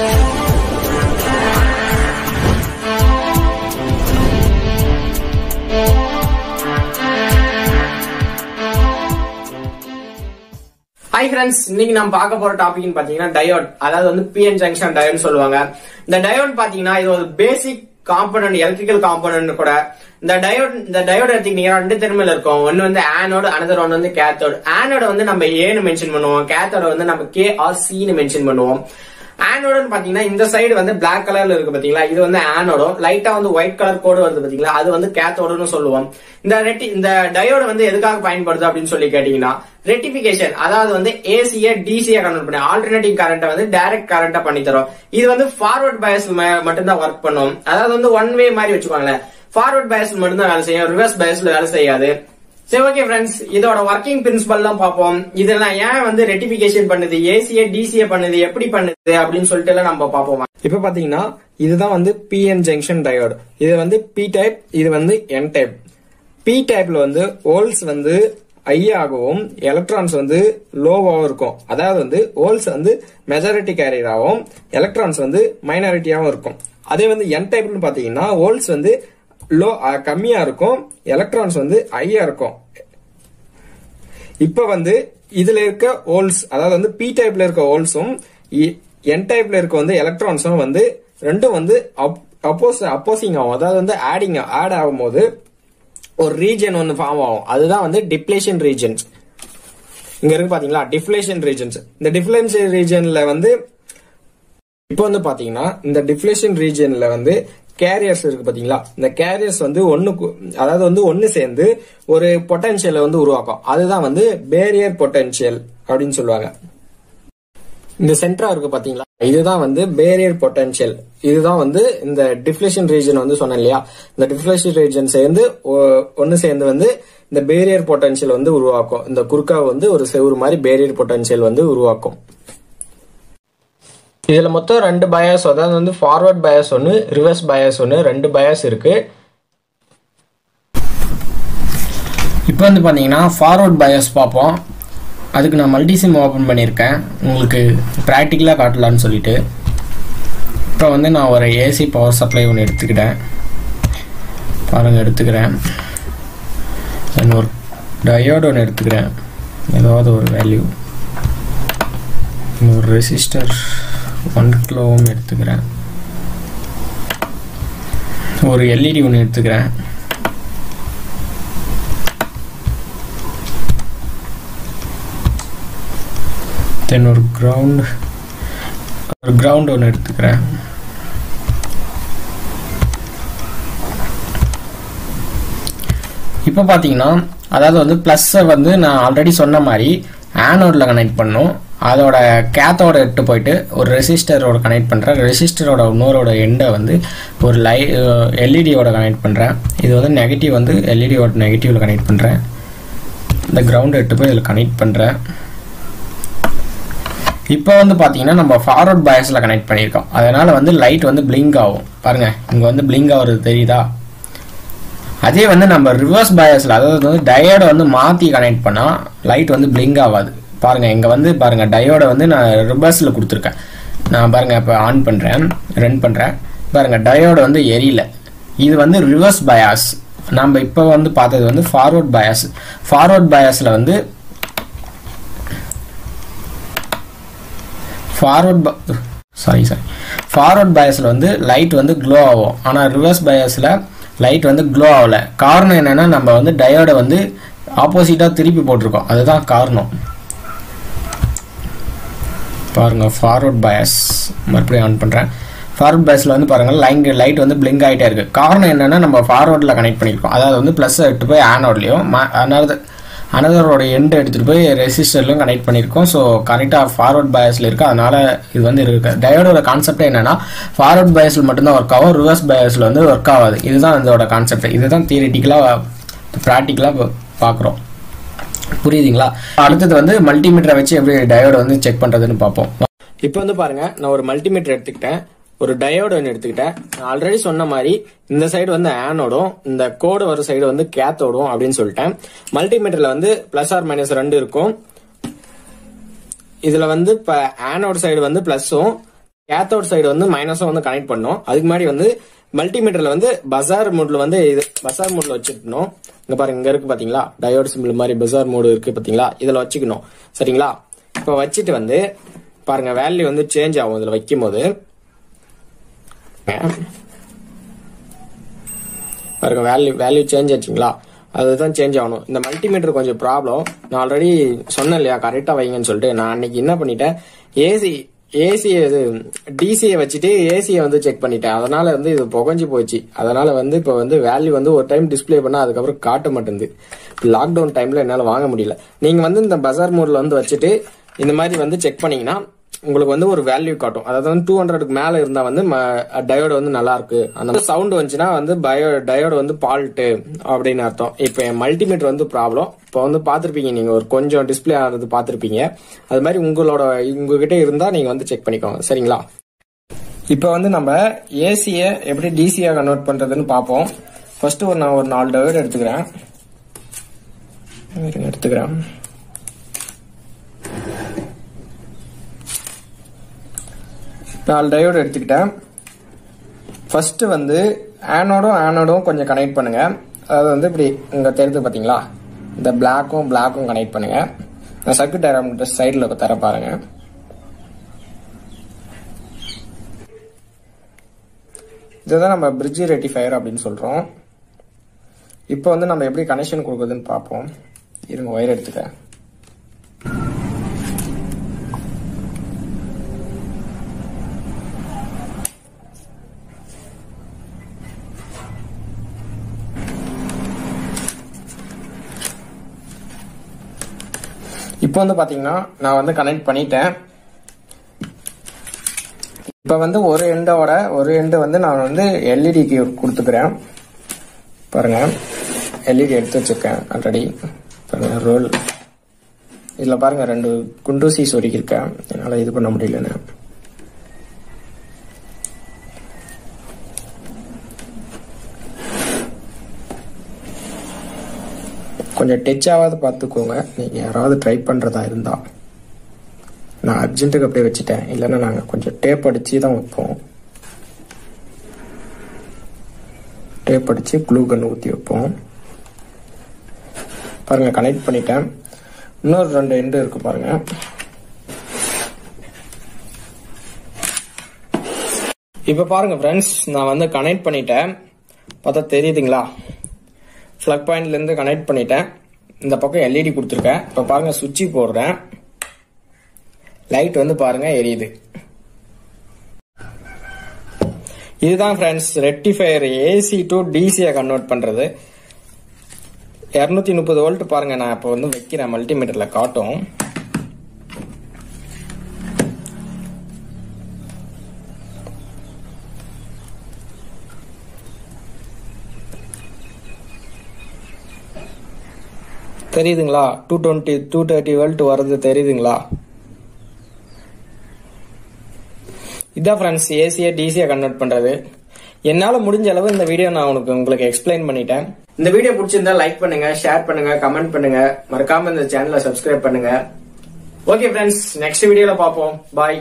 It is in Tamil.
ஹாய் ஃப்ரெண்ட்ஸ் இன்னைக்கு நம்ம பார்க்க போற டாபிக்னு பாத்தீங்கன்னா டயோட் அதாவது வந்து பிஎன் ஜங்ஷன் டயோட் சொல்லுவாங்க. இந்த டயோட் பாத்தீங்கன்னா இது ஒரு பேசிக் காம்பனன்ட் எலக்ட்ரிக்கல் காம்பனன்ட் கூட. இந்த டயோட் இந்த டயோட் எடுத்துக்கிட்டீங்கன்னா ரெண்டு தெருமையில இருக்கும். ஒன்னு வந்து ஆனோடு அனதர் ஒன் வந்து கேத்தோடு ஆனோட வந்து நம்ம ஏன்னு மென்ஷன் பண்ணுவோம். கேத்தோட வந்து நம்ம கே ஆர் சின்னு மென்ஷன் பண்ணுவோம். ஆனோடுன்னு பாத்தீங்கன்னா இந்த சைடு வந்து பிளாக் கலர்ல இருக்கு பாத்தீங்களா? இது வந்து ஆனோடும் லைட்டா வந்து ஒயிட் கலர் கோடு வருது பாத்தீங்களா? அது வந்து கேத்தோடுன்னு சொல்லுவோம். இந்த ரெட்டி இந்த டயோடு வந்து எதுக்காக பயன்படுது அப்படின்னு சொல்லி கேட்டீங்கன்னா ரெட்டிபிகேஷன் அதாவது வந்து ஏசிய டிசிய கன்வெர்ட் பண்ணி ஆல்டர்னேட்டிவ் கரண்ட்டை வந்து டைரக்ட் கரண்டா பண்ணி தரும். இது வந்து ஃபார்வர்ட் பயஸ் மட்டும்தான் ஒர்க் பண்ணும். அதாவது வந்து ஒன் வே மாதிரி வச்சுக்கோங்களேன். ஃபார்வர்ட் பயஸ் மட்டும்தான் வேலை செய்யும். ரிவர்ஸ் பயஸ்ல வேலை செய்யாது. சரி ஓகே ஃப்ரெண்ட்ஸ் இதோட ஒர்க்கிங் பிரின்சிபல் தான் பார்ப்போம். இதெல்லாம் ஏன் வந்து ரெட்டிபிகேஷன் பண்ணுது? ஏசிஏ டிசிஏ பண்ணுது? எப்படி பண்ணுது? அப்படின்னு சொல்லிட்டு எல்லாம் நம்ம பார்ப்போம். இப்ப பாத்தீங்கன்னா இதுதான் வந்து பிஎன் ஜங்ஷன் டயோடு இது வந்து பி டைப் இது வந்து என் டைப் பி டைப்ல வந்து ஹோல்ஸ் வந்து ஹை ஆகவும் எலக்ட்ரான்ஸ் வந்து லோவாகவும் இருக்கும். அதாவது வந்து ஹோல்ஸ் வந்து மெஜாரிட்டி கேரியராகவும் எலக்ட்ரான்ஸ் வந்து மைனாரிட்டியாகவும் இருக்கும். அதே வந்து என் டைப்னு பாத்தீங்கன்னா ஹோல்ஸ் வந்து லோ கம்மியா இருக்கும். எலக்ட்ரான்ஸ் வந்து ஹையா இருக்கும். இப்ப வந்து இதுல இருக்க ஹோல்ஸ் அதாவது வந்து பி டைப்ல இருக்க ஹோல்ஸும் என் டைப்ல இருக்க வந்து எலக்ட்ரான்ஸும் வந்து ரெண்டும் வந்து அப்போஸ் அப்போசிங் ஆகும். அதாவது வந்து ஆடிங் ஆட் ஆகும்போது ஒரு ரீஜன் ஒன்று ஃபார்ம் ஆகும். அதுதான் வந்து டிப்ளேஷன் ரீஜன்ஸ் இங்க இருக்கு பாத்தீங்களா? டிஃப்ளேஷன் ரீஜன்ஸ் இந்த டிஃப்ளேஷன் ரீஜன்ல வந்து இப்போ வந்து பாத்தீங்கன்னா இந்த டிஃப்ளேஷன் ரீஜன்ல வந்து கேரியர்ஸ் இருக்கு பாத்தீங்களா? இந்த கேரியர்ஸ் வந்து ஒண்ணு அதாவது வந்து ஒன்னு சேர்ந்து ஒரு பொட்டன்ஷியலை வந்து உருவாக்கும். அதுதான் வந்து பேரியர் பொட்டன்ஷியல் அப்படின்னு சொல்லுவாங்க. இந்த சென்டரா இருக்கு பாத்தீங்களா? இதுதான் வந்து பேரியர் பொட்டன்ஷியல் இதுதான் வந்து இந்த டிஃப்ளேஷன் ரீஜன் வந்து சொன்னேன் இல்லையா? இந்த டிஃப்ளேஷன் ரீஜன் சேர்ந்து ஒன்னு சேர்ந்து வந்து இந்த பேரியர் பொட்டன்ஷியல் வந்து உருவாக்கும். இந்த குறுக்கா வந்து ஒரு செவ்வறு மாதிரி பேரியர் பொட்டன்ஷியல் வந்து உருவாக்கும். இதில் மொத்தம் ரெண்டு பயாஸ் அதாவது வந்து ஃபார்வர்ட் பயாஸ் ஒன்று ரிவர்ஸ் பயாஸ் ஒன்று ரெண்டு பயாஸ் இருக்குது இப்போ வந்து பார்த்தீங்கன்னா ஃபார்வர்ட் பயாஸ் பார்ப்போம். அதுக்கு நான் மல்டிசிம் ஓப்பன் பண்ணியிருக்கேன். உங்களுக்கு ப்ராக்டிக்கலாக காட்டலான்னு சொல்லிட்டு. இப்போ வந்து நான் ஒரு ஏசி பவர் சப்ளை ஒன்று எடுத்துக்கிட்டேன். பாருங்கள் எடுத்துக்கிறேன். தென் ஒரு டயோடு ஒன்று எடுத்துக்கிறேன். ஏதாவது ஒரு வேல்யூ ஒரு ரெசிஸ்டர் ஒன் கிலோவும் எடுத்துக்கிறேன். ஒரு எல்இடி ஒன்று எடுத்துக்கிறேன். தென் ஒரு கிரவுண்ட் ஒரு கிரவுண்ட் ஒன்று எடுத்துக்கிறேன். இப்போ பார்த்தீங்கன்னா அதாவது வந்து ப்ளஸ்ஸை வந்து நான் ஆல்ரெடி சொன்ன மாதிரி ஆனோடில் கனெக்ட் பண்ணும். அதோட கேத்தோட எட்டு போயிட்டு ஒரு ரெசிஸ்டரோட கனெக்ட் பண்ணுறேன் ரெசிஸ்டரோட இன்னொரோட எண்டை வந்து ஒரு லை எல்இடியோட கனெக்ட் பண்ணுறேன் இது வந்து நெகட்டிவ் வந்து எல்இடியோட நெகட்டிவில் கனெக்ட் பண்ணுறேன் இந்த கிரவுண்ட் எட்டு போய் இதில் கனெக்ட் பண்ணுறேன் இப்போ வந்து பார்த்தீங்கன்னா நம்ம ஃபார்வர்ட் பயஸில் கனெக்ட் பண்ணியிருக்கோம். அதனால் வந்து லைட் வந்து பிளிங்க் ஆகும். பாருங்கள் இங்கே வந்து பிளிங்க் ஆகுறது தெரியுதா? அதே வந்து நம்ம ரிவர்ஸ் பயஸில் அதாவது வந்து டயர்டை வந்து மாற்றி கனெக்ட் பண்ணால் லைட் வந்து பிளிங்க் ஆகாது. பாருங்கள் இங்கே வந்து பாருங்கள் டயோட வந்து நான் ரிவர்ஸில் கொடுத்துருக்கேன். நான் பாருங்கள் இப்போ ஆன் பண்ணுறேன் ரன் பண்ணுறேன் பாருங்கள் டயோட வந்து எரியல. இது வந்து ரிவர்ஸ் பயாஸ் நம்ம இப்போ வந்து பார்த்தது வந்து ஃபார்வர்ட் பயாஸ் ஃபார்வர்ட் பயாஸில் வந்து ஃபார்வர்ட் சாரி சாரி ஃபார்வர்ட் பயாஸில் வந்து லைட் வந்து க்ளோ ஆகும். ஆனால் ரிவர்ஸ் பயாஸில் லைட் வந்து க்ளோ ஆகலை. காரணம் என்னென்னா நம்ம வந்து டயோடை வந்து ஆப்போசிட்டாக திருப்பி போட்டிருக்கோம். அதுதான் காரணம். பாருங்கள் ஃபார்வர்ட் பயஸ் மறுபடியும் ஆன் பண்ணுறேன் ஃபார்வர்ட் பயஸில் வந்து பாருங்கள் லைன் லைட் வந்து பிளிங்க் ஆகிட்டே இருக்குது காரணம் என்னென்னா நம்ம ஃபார்வர்டில் கனெக்ட் பண்ணியிருக்கோம். அதாவது வந்து ப்ளஸ் எடுத்து போய் ஆனோட்லையும் அனதர் அனதரோட எண்டு எடுத்துகிட்டு போய் ரெசிஸ்டர்லையும் கனெக்ட் பண்ணியிருக்கோம். ஸோ கரெக்டாக ஃபார்வர்ட் பயஸில் இருக்குது அதனால் இது வந்து இருக்குது டயோடோட கான்செப்ட் என்னென்னா ஃபார்வர்ட் பயஸில் மட்டும்தான் ஒர்க் ஆகும். ரிவர்ஸ் பயஸில் வந்து ஒர்க் ஆகாது. இதுதான் இதோட கான்செப்ட் இதுதான் தியரிட்டிக்கலாக ப்ராக்டிக்கலாக பார்க்குறோம். புரியுதுங்களா? அடுத்தது வந்து மல்டிமீட்டரை வச்சு எப்படி டயோட வந்து செக் பண்றதுன்னு பார்ப்போம். இப்போ வந்து பாருங்க நான் ஒரு மல்டிமீட்டர் எடுத்துக்கிட்டேன். ஒரு டயோடு ஒன்று எடுத்துக்கிட்டேன். நான் ஆல்ரெடி சொன்ன மாதிரி இந்த சைடு வந்து ஆனோடும் இந்த கோடு வர சைடு வந்து கேத்தோடும் அப்படின்னு சொல்லிட்டேன். மல்டிமீட்டர்ல வந்து பிளஸ் ஆர் மைனஸ் ரெண்டு இருக்கும். இதுல வந்து இப்ப ஆனோட் சைடு வந்து பிளஸும் கேத்தோட் சைடு வந்து மைனஸும் வந்து கனெக்ட் பண்ணும். அதுக்கு முன்னாடி வந்து மல்டிமீட்டர்ல வந்து பசார் மோட்ல வந்து இது பசார் மோட்ல வச்சுக்கணும். இங்க பாருங்க இங்க இருக்கு பாத்தீங்களா? டயோட் சிம்பிள் மாதிரி பசார் மோடு இருக்கு பாத்தீங்களா? இதுல வச்சுக்கணும். சரிங்களா? இப்ப வச்சுட்டு வந்து பாருங்க வேல்யூ வந்து சேஞ்ச் ஆகும் இதுல வைக்கும் போது பாருங்க வேல்யூ வேல்யூ சேஞ்ச் ஆச்சுங்களா? அதுதான் சேஞ்ச் ஆகணும். இந்த மல்டிமீட்டர் கொஞ்சம் ப்ராப்ளம் நான் ஆல்ரெடி சொன்னேன் இல்லையா? கரெக்டா வைங்கன்னு சொல்லிட்டு. நான் அன்னைக்கு என்ன பண்ணிட்டேன்? ஏசி ஏசி இது டிசியை வச்சுட்டு ஏசியை வந்து செக் பண்ணிட்டேன். அதனால வந்து இது புகஞ்சு போச்சு. அதனால வந்து இப்போ வந்து வேல்யூ வந்து ஒரு டைம் டிஸ்ப்ளே பண்ணால் அதுக்கப்புறம் காட்ட மாட்டேங்குது. லாக்டவுன் டைம்ல என்னால் வாங்க முடியல. நீங்கள் வந்து இந்த பசார் மோட்ல வந்து வச்சுட்டு இந்த மாதிரி வந்து செக் பண்ணீங்கன்னா உங்களுக்கு வந்து ஒரு வேல்யூ காட்டும். அதாவது வந்து டூ ஹண்ட்ரடுக்கு மேல இருந்தா வந்து டயோடு வந்து நல்லா இருக்கு அந்த சவுண்ட் வந்துச்சுன்னா வந்து பயோ டயோடு வந்து பால்ட்டு அப்படின்னு அர்த்தம். இப்போ என் மல்டிமீட்டர் வந்து ப்ராப்ளம் இப்போ வந்து பார்த்துருப்பீங்க நீங்க ஒரு கொஞ்சம் டிஸ்பிளே ஆகிறது பார்த்துருப்பீங்க. அது மாதிரி உங்களோட உங்ககிட்ட இருந்தா நீங்க வந்து செக் பண்ணிக்கோங்க. சரிங்களா? இப்போ வந்து நம்ம ஏசியை எப்படி டிசியா கன்வெர்ட் பண்றதுன்னு பார்ப்போம். ஃபர்ஸ்ட் ஒரு நான் ஒரு நாலு டயோடு எடுத்துக்கிறேன். எடுத்துக்கிறேன். நாலு டயோடு எடுத்துக்கிட்டேன். ஃபர்ஸ்ட் வந்து ஆனோடும் ஆனோடும் கொஞ்சம் கனெக்ட் பண்ணுங்க. அதாவது வந்து இப்படி இங்க தெரிஞ்சு பாத்தீங்களா? இந்த பிளாக்கும் பிளாக்கும் கனெக்ட் பண்ணுங்க. நான் சர்க்கியூட் டயராமீட்டர் சைடில் தர பாருங்க. இதுதான் நம்ம பிரிட்ஜ் ரெட்டிஃபயர் அப்படின்னு சொல்றோம். இப்போ வந்து நம்ம எப்படி கனெக்ஷன் கொடுக்குறதுன்னு பார்ப்போம். இருங்க ஒயர் எடுத்துக்க. இப்போ வந்து பாத்தீங்கன்னா நான் வந்து கனெக்ட் பண்ணிட்டேன். இப்போ வந்து ஒரு எண்டோட ஒரு எண்டு வந்து நான் வந்து எல்இடிக்கு கொடுத்துக்கிறேன். பாருங்க. எல்இடி எடுத்து வச்சிருக்கேன் ஆல்ரெடி பாருங்க ரோல் இதில் பாருங்க ரெண்டு குண்டூசி சொருக்கியிருக்கேன் என்னால் இது பண்ண முடியலன்னு. கொஞ்சம் டச் ஆகாத பார்த்துக்கோங்க. நீங்கள் யாராவது ட்ரை பண்ணுறதா இருந்தா. நான் அர்ஜென்ட்டுக்கு அப்படியே வச்சுட்டேன். இல்லைன்னா நாங்கள் கொஞ்சம் டேப் அடிச்சு தான் வைப்போம். டேப் அடிச்சு க்ளூ கன் ஊற்றி வைப்போம். பாருங்க கனெக்ட் பண்ணிட்டேன். இன்னொரு ரெண்டு எண்டு இருக்கு பாருங்க. இப்போ பாருங்க ஃப்ரெண்ட்ஸ் நான் வந்து கனெக்ட் பண்ணிட்டேன். பார்த்தா தெரியுதுங்களா? ஃப்ளக் பாயிண்ட்லேருந்து கனெக்ட் பண்ணிட்டேன். இந்த பக்கம் எல்இடி கொடுத்துருக்கேன். இப்போ பாருங்கள் சுவிட்ச் போடுறேன். லைட் வந்து பாருங்கள் எரியுது. இதுதான் ஃப்ரெண்ட்ஸ் ரெக்டிஃபயர் ஏசி டு டிசியை கன்வெர்ட் பண்ணுறது இரநூத்தி முப்பது வோல்ட் பாருங்கள் நான் இப்போ வந்து வைக்கிறேன் மல்டிமீட்டரில் காட்டும். தெரியுதுங்களா? Two twenty two thirty volt வர்றது தெரியுதுங்களா? இதான் ஃப்ரெண்ட்ஸ் ஏசியை டிசியை கன்வெர்ட் பண்ணுறது என்னால் முடிஞ்ச அளவு இந்த வீடியோ நான் உனக்கு உங்களுக்கு எக்ஸ்பிளைன் பண்ணிட்டேன். இந்த வீடியோ பிடிச்சிருந்தா லைக் பண்ணுங்க ஷேர் பண்ணுங்க கமெண்ட் பண்ணுங்க. மறக்காம இந்த சேனலை சப்ஸ்கிரைப் பண்ணுங்க. ஓகே ஃப்ரெண்ட்ஸ் நெக்ஸ்ட் வீடியோல பார்ப்போம். பாய்